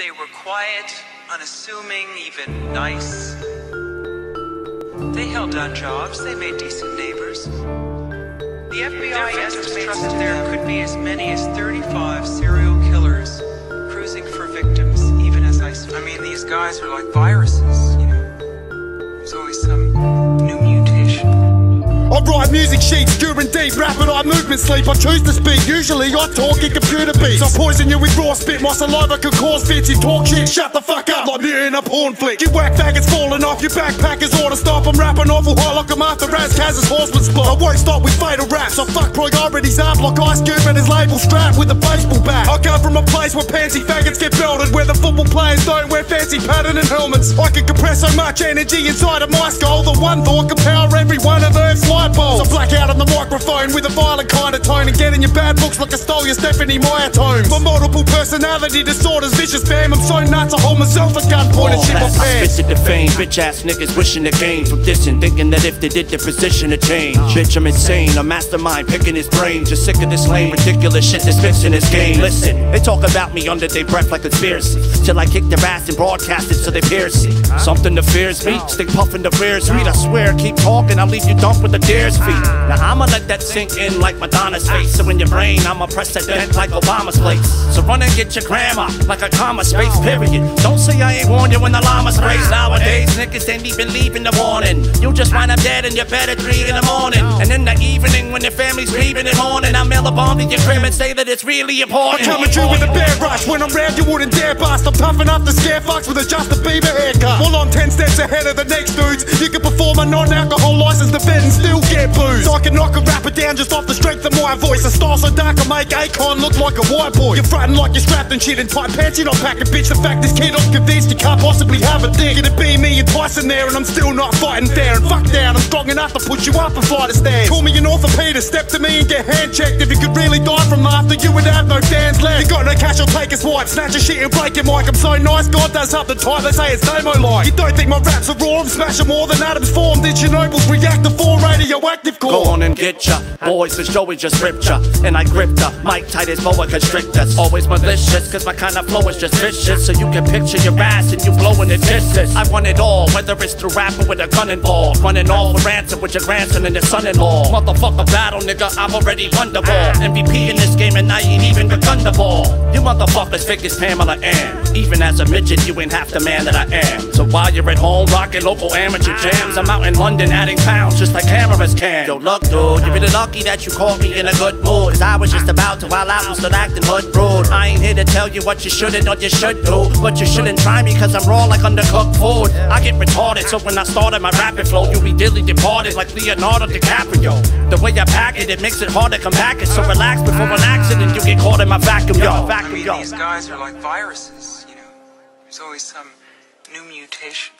They were quiet, unassuming, even nice. They held down jobs, they made decent neighbors. The FBI estimates that there could be as many as 35 serial killers cruising for victims, even as I. I mean, these guys are like viruses, music sheets during deep rapid eye movement sleep. I choose to speak. Usually I talk in computer beats. I poison you with raw spit. My saliva can cause fits. You talk shit, shut the fuck up like you're in a porn flick. You whack faggots falling off your backpackers ought to stop. I'm rapping awful high like I'm after Ras Kass's horseman spot. I won't stop with fatal raps. I fuck priorities up like Ice Cube and his label strapped with a baseball bat. I come from a place where pansy faggots get belted, where the football players don't wear fancy pattern and helmets. I can compress so much energy inside of my skull that one thought can power every one of Earth's light bulbs. Black out on the microphone with a violent kind of tone and get in your bad books like I stole your Stephenie Meyer tomes. My multiple personality disorders, vicious fam. I'm so nuts, I hold myself a gunpoint and shit my pants. to the fame, bitch ass niggas wishing the game from dissing, thinking that if they did the position to change. Uh. Bitch, I'm insane, a mastermind picking his brain. Just sick of this lame, mm. ridiculous shit that's fixing this game. Mm. Listen, they talk about me under their breath like conspiracy. Till I kick their ass and broadcast it so they pierce it. Something that fears me, stick puffing the rear sweet. I swear, keep talking, I'll leave you dumped with the deer's feet. Now I'ma let that sink in like Madonna's face. So in your brain, I'ma press that dent like Obama's place. So run and get your grandma like a comma space period. Don't say I ain't warned you when the llama sprays. Nowadays, niggas ain't even leaving the morning. You just wind up dead in your bed at 3 in the morning. And in the evening, when your family's grieving and mourning, I mail a bomb to your crib and say that it's really important. I important. come at you with a bear rush. When I'm round, you wouldn't dare bust. I'm tough enough to scare fucks with a Justin Bieber haircut. Well, I'm 10 steps ahead of the next dudes. You can perform a non alcohol license to and still get booze. The my voice. A style so dark, I make Akon look like a white boy. You're fronting like you're strapped and shit in tight pants. You're not packing, bitch. The fact is, kid, I'm convinced you can't possibly have a dick. It'd be me and Tyson there, and I'm still not fighting fair. And fuck down, I'm strong enough to put you up a flight of stairs. Call me an orthopedist, step to me and get hand checked. If you could really die from laughter, you would have no fans left. You got no cash, I'll take his wipe. Snatch your shit and break your mic. I'm so nice, God does something tight. They say it's Damo like. You don't think my raps are raw? I'm smashing more than Adam's form. Did Chernobyl's reactor four radioactive core? Go on and get ya. Boys, the Joey just ya. And I gripped her. Mic tight as boa constrictors. Always malicious, cause my kind of flow is just vicious. So you can picture your ass and you blowing the dishes. I want it all, whether it's through rapping with a gun involved. Running all for ransom with your grandson and your son in law. Motherfucker battle, nigga, I've already won the ball. MVP in this game and I ain't even begun the ball. Motherfuckers fake as Pamela Ann. Even as a midget, you ain't half the man that I am. So while you're at home rocking local amateur jams, I'm out in London adding pounds just like cameras can. Yo, look, dude, you're really lucky that you caught me in a good mood. Cause I was just about to while I was still acting hood rude. I ain't here to tell you what you shouldn't or you should do. But you shouldn't try me cause I'm raw like undercooked food. I get retarded, so when I started my rapid flow, you be dilly departed like Leonardo DiCaprio. The way I pack it, it makes it hard to come back. It's so relax before an accident, you get caught in my vacuum, yo. Vacuum, mean, yo. these guys are like viruses, you know. There's always some new mutation.